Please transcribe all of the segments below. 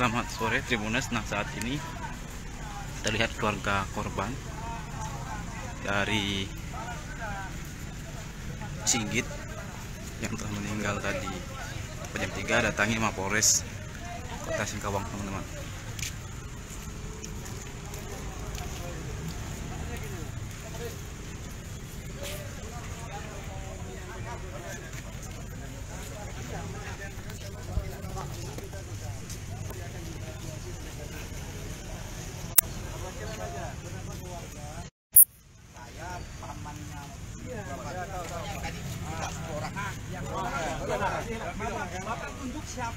Selamat sore Tribuners. Nah saat ini terlihat keluarga korban dari Singgit yang telah meninggal tadi jam 3 datangi Mapolres Kota Singkawang teman-teman.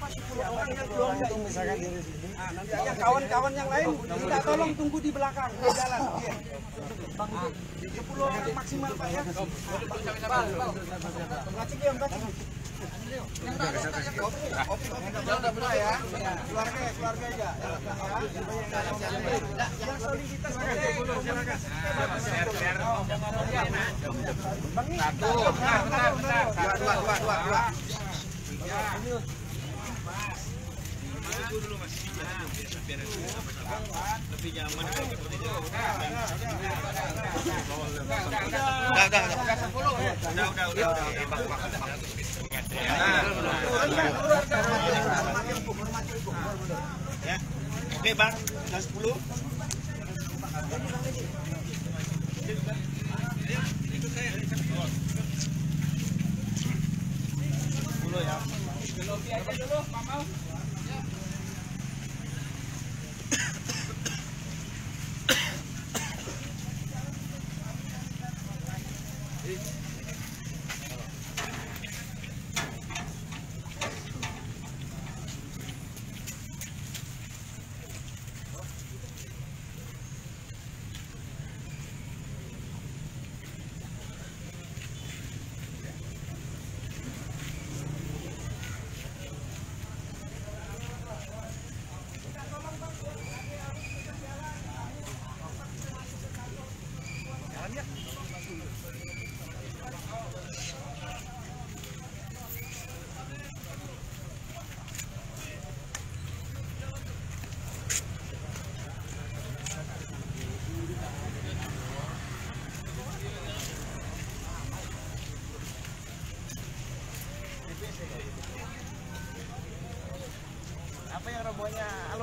Tunjuk siapa 10 orang yang belum misalkan dari sini. Nanti yang kawan-kawan yang lain minta tolong tunggu di belakang di jalan. Bang itu 10 orang maksimal Pak ya. Ya. Yang ya. Keluarga. Yang soliditas dua. Udah, udah, udah. Ya. Oke, Bang. aja dulu, mamau.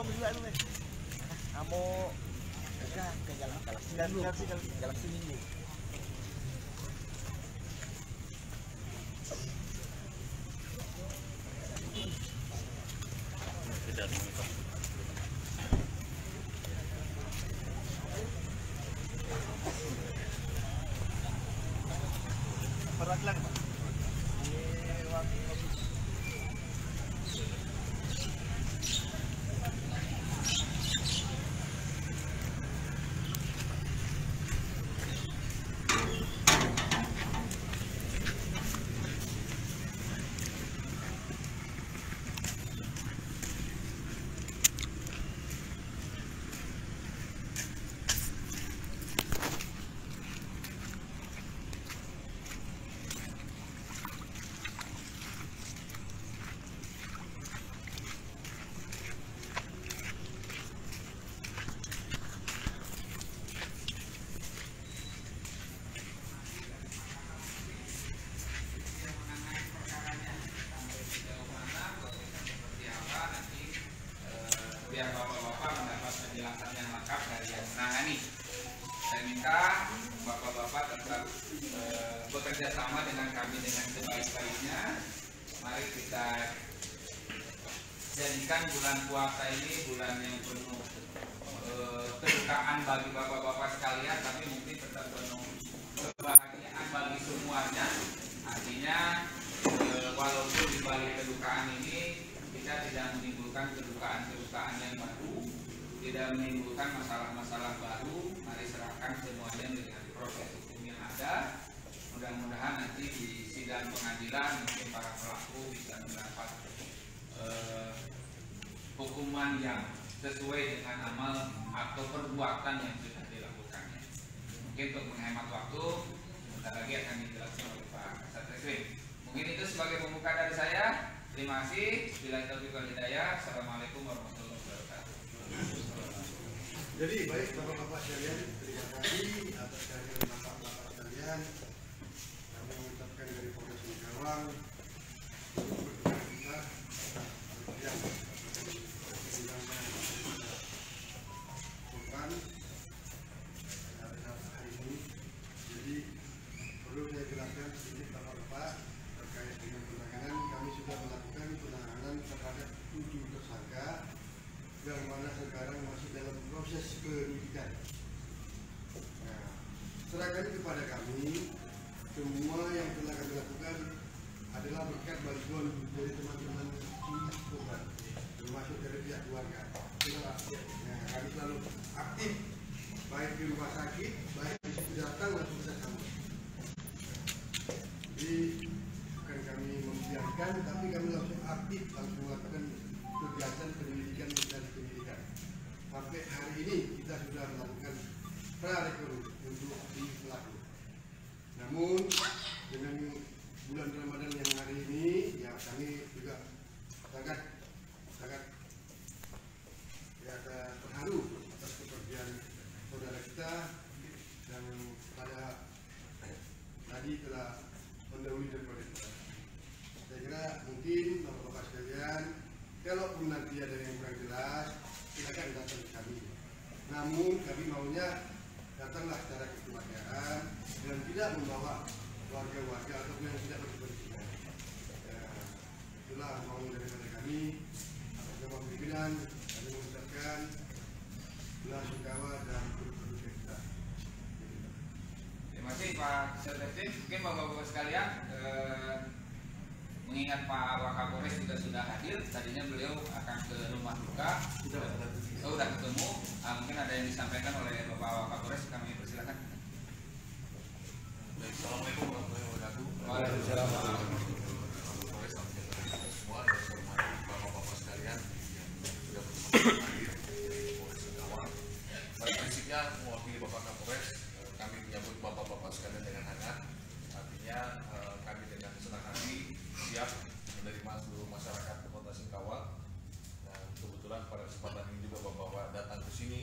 Robohnya alum juga tuh, Mas? Kamu enggak ke jalan galaksi galaksi minggu. Perwakilan, Pak. Ini wakil biar bapak-bapak mendapat penjelasan yang lengkap dari yang menangani. Saya minta bapak-bapak tetap eh, bekerja sama dengan kami dengan sebaik-baiknya. Mari kita jadikan bulan puasa ini bulan yang penuh eh, kedukaan bagi bapak-bapak sekalian, tapi mungkin tetap penuh kebahagiaan bagi semuanya. Artinya eh, walaupun di balik kedukaan ini kita tidak menimbulkan kedukaan-kedukaan yang baru, tidak menimbulkan masalah-masalah baru. Mari serahkan semuanya dengan proses hukum yang ada. Mudah-mudahan nanti di sidang pengadilan mungkin para pelaku bisa mendapat eh, hukuman yang sesuai dengan amal atau perbuatan yang sudah dilakukannya. Mungkin untuk menghemat waktu, sebentar lagi akan dijelaskan oleh Pak Kasat Reskrim. Mungkin itu sebagai pembuka dari saya. Terima kasih. Bila taufiq wal hidayah. Assalamualaikum warahmatullahi wabarakatuh. Jadi baik bapak-bapak sekalian, terima kasih atas kehadiran bapak-bapak sekalian. Baik di rumah sakit, baik di datang langsung kita sambut. Jadi bukan kami membiarkan, tapi kami langsung aktif langsung melakukan kegiatan penyelidikan dan penyelidikan. Sampai hari ini kita sudah melakukan prarekrut untuk di pelaku. Namun dengan bulan Ramadan yang hari ini, ya kami juga sangat sangat ya terharu atas kepergian saudara kita yang pada tadi telah mendahului daripada kita. Saya kira mungkin bapak-bapak sekalian, kalaupun nanti ada yang kurang jelas, silakan datang ke kami. Namun kami maunya datanglah secara kekeluargaan dan tidak membawa warga-warga ataupun yang tidak berkepentingan. Ya, itulah mau daripada kami atas nama pimpinan kami mengucapkan belas sungkawa dan berduka cita. Terima kasih Pak Sertesti. Mungkin Bapak-Bapak sekalian, eh, mengingat Pak Wakapolres juga sudah hadir, tadinya beliau akan ke rumah duka. Oh, udah ketemu. Ah, mungkin ada yang disampaikan oleh Bapak Wakapolres, kami persilakan. Assalamualaikum warahmatullahi wabarakatuh. Waalaikumsalam. Polres semua yang saya hormati bapak-bapak sekalian yang sudah berkenan hadir dari Polres Singkawang. Pada prinsipnya mewakili Bapak Kapolres, eh, kami menyambut bapak-bapak sekalian dengan hangat. Artinya eh, kami dengan senang hati siap menerima seluruh masyarakat Kota Singkawang. Dan kebetulan pada kesempatan ini juga bapak-bapak datang ke sini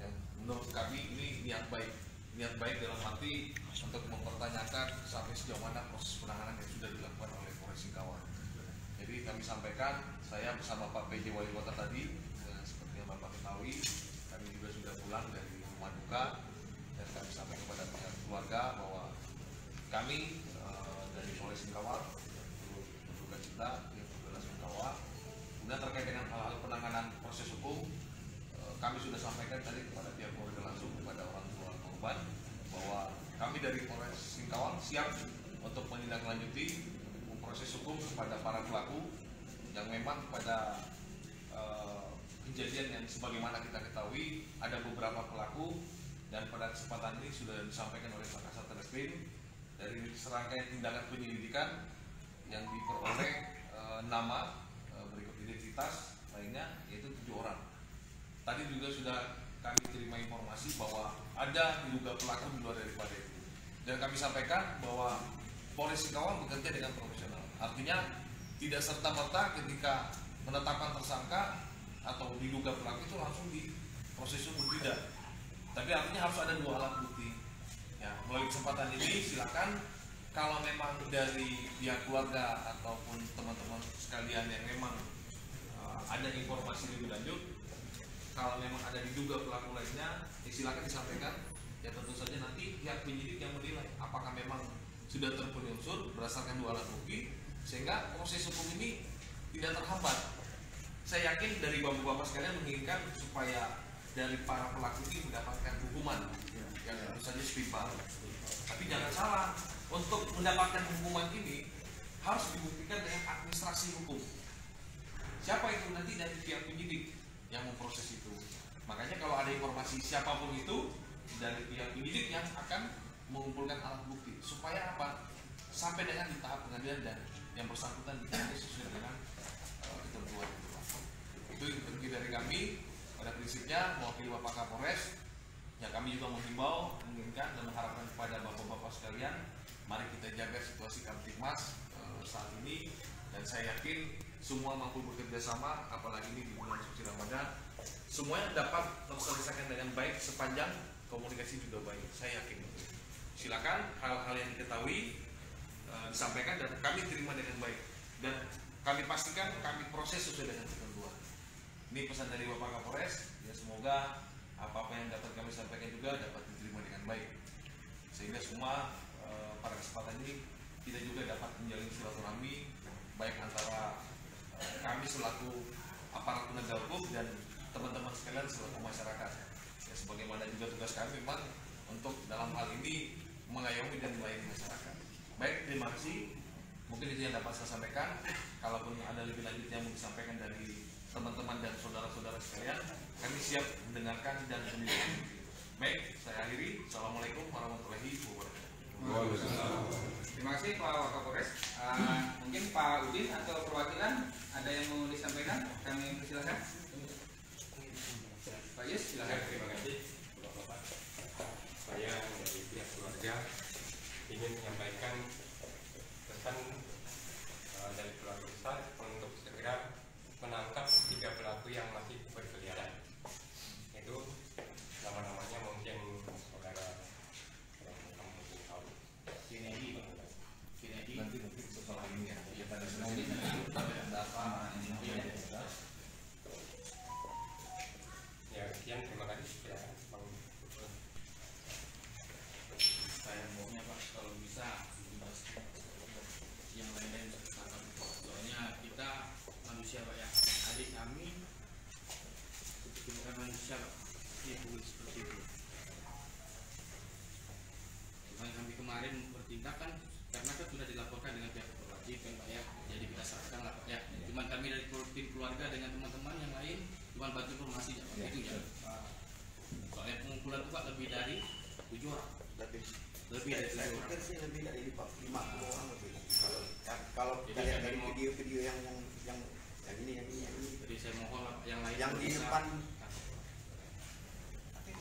yang menurut kami ini niat baik niat baik dalam arti untuk mempertanyakan sampai sejauh mana proses penanganan yang sudah dilakukan oleh Polres Singkawang. Jadi kami sampaikan, saya bersama Pak PJ Wali Kota tadi, eh, seperti yang Bapak ketahui, kami juga sudah pulang dari rumah duka dan kami sampaikan kepada pihak keluarga bahwa kami eh, dari Polres Singkawang turut berduka cita yang adalah Singkawang. Kemudian terkait dengan hal-hal penanganan proses hukum, eh, kami sudah sampaikan tadi kepada pihak keluarga langsung kepada orang tua korban bahwa kami dari Polres Singkawang siap untuk menindaklanjuti proses hukum kepada para pelaku yang memang pada eh, kejadian yang sebagaimana kita ketahui ada beberapa pelaku dan pada kesempatan ini sudah disampaikan oleh Pak Kasat Reskrim dari serangkaian tindakan penyelidikan yang diperoleh eh, nama eh, berikut identitas lainnya yaitu tujuh orang. Tadi juga sudah kami terima informasi bahwa ada diduga pelaku di luar daripada itu. Dan kami sampaikan bahwa Polres Singkawang bekerja dengan profesional. Artinya tidak serta merta ketika menetapkan tersangka atau diduga pelaku itu langsung di proses hukum tidak. Tapi artinya harus ada dua alat bukti. Ya, melalui kesempatan ini silakan kalau memang dari pihak keluarga ataupun teman-teman sekalian yang memang uh, ada informasi lebih lanjut kalau memang ada diduga pelaku lainnya, ya silakan disampaikan. Ya tentu saja nanti pihak penyidik yang menilai apakah memang sudah terpenuhi unsur berdasarkan dua alat bukti sehingga proses hukum ini tidak terhambat. Saya yakin dari bapak-bapak sekalian menginginkan supaya dari para pelaku ini mendapatkan hukuman yang tentu saja setimpal. Tapi jangan salah, untuk mendapatkan hukuman ini harus dibuktikan dengan administrasi hukum. Siapa itu nanti dari pihak penyidik yang memproses itu. Makanya kalau ada informasi siapa pun itu dari pihak penyidik yang akan mengumpulkan alat bukti supaya apa? Sampai dengan di tahap pengadilan dan yang bersangkutan ditangani sesuai dengan uh, ketentuan itu. Itu instruksi dari kami pada prinsipnya mewakili Bapak Kapolres ya kami juga menghimbau, menginginkan dan mengharapkan kepada bapak-bapak sekalian mari kita jaga situasi Kamtipmas uh, saat ini dan saya yakin semua mampu bekerja sama apalagi ini di bulan suci Ramadan semuanya dapat terselesaikan dengan baik sepanjang komunikasi juga baik. Saya yakin. Silakan hal-hal yang diketahui eh, disampaikan dan kami terima dengan baik dan kami pastikan kami proses sesuai dengan. Ini pesan dari Bapak Kapolres. Ya semoga apa-apa yang dapat kami sampaikan juga dapat diterima dengan baik sehingga semua eh, pada kesempatan ini kita juga dapat menjalin silaturahmi baik antara eh, kami selaku aparat penegak hukum dan teman-teman sekalian selaku masyarakat. Ya, sebagaimana juga tugas kami memang untuk dalam hal ini mengayomi dan melayani masyarakat. Baik, terima kasih. Mungkin itu yang dapat saya sampaikan. Kalaupun ada lebih lanjut yang mau disampaikan dari teman-teman dan saudara-saudara sekalian, kami siap mendengarkan dan menjawab. Baik, saya akhiri. Assalamualaikum warahmatullahi wabarakatuh. Terima kasih Pak Wakapolres. Uh, mungkin Pak Udin atau perwakilan ada yang mau disampaikan? Kami persilakan. Pak Yus, silakan. Terima kasih Bapak-Bapak. Saya dari pihak keluarga ingin menyampaikan pesan eh, dari keluarga besar untuk segera menangkap tiga pelaku yang masih berkeliaran. Itu nama-namanya mungkin saudara. Kennedy. Kennedy. Nanti mungkin setelah ini ya. Ya, pada nanti dipukul seperti itu cuma kami kemarin bertindak kan karena kan sudah dilaporkan dengan pihak berwajib kan pak ya. Jadi kita serahkan lah pak ya. Cuman kami dari tim keluarga dengan teman-teman yang lain cuma bantu informasi ya Pak. itu ya. Soalnya pengumpulan itu pak lebih dari tujuh orang. Lebih. Lebih dari tujuh orang. Sih lebih dari lima puluh orang lebih. Kalau kalau Jadi kita lihat dari video-video yang yang yang yang ini yang ini yang ini. Jadi saya mohon yang lain yang di depan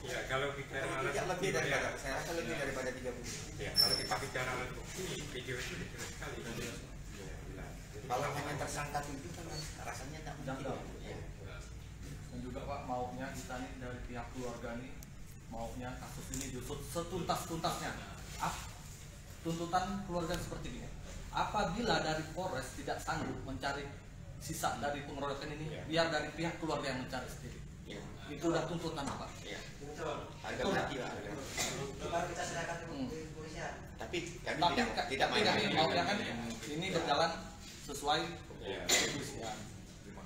Ya, kalau bicara alat tidak bukti, lebih Pak, ya. daripada saya rasa lebih daripada tiga puluh Ya, kalau kita bicara alat bukti, video itu jelas sekali. kalau hanya tersangka itu kan rasanya tidak mungkin ya. dan juga Pak maunya kita nih dari pihak keluarga nih maunya kasus ini diusut setuntas-tuntasnya ah tuntutan keluarga seperti ini apabila dari Polres tidak sanggup mencari sisa dari pengeroyokan ini Iya. biar dari pihak keluarga yang mencari sendiri Iya. itu udah tuntutan Pak Iya. Harga mati lah. harga mati. Hmm. Tapi kami tapi tidak tidak main kami maunya kan ini berjalan sesuai Iya. kepolisian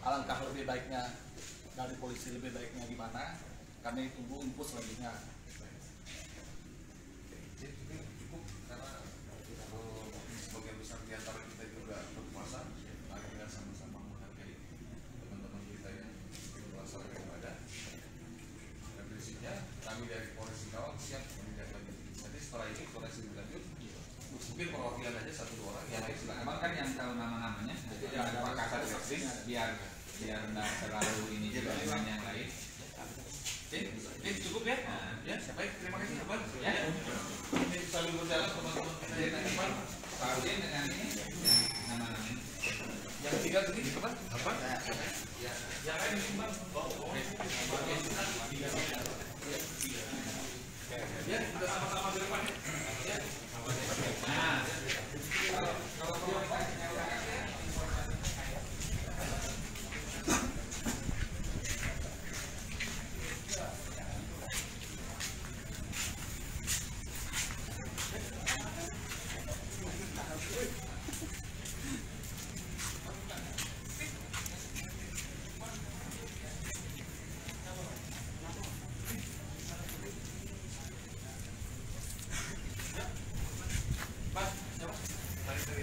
alangkah lebih baiknya dari polisi lebih baiknya gimana kami tunggu info selanjutnya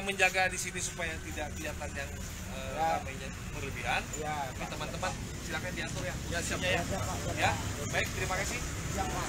supaya menjaga di sini supaya tidak kelihatan yang Ya. ramainya berlebihan. ya teman-teman silakan diatur ya. Ya siap. Ya, ya. siap pak siap, Ya, baik terima kasih. siap pak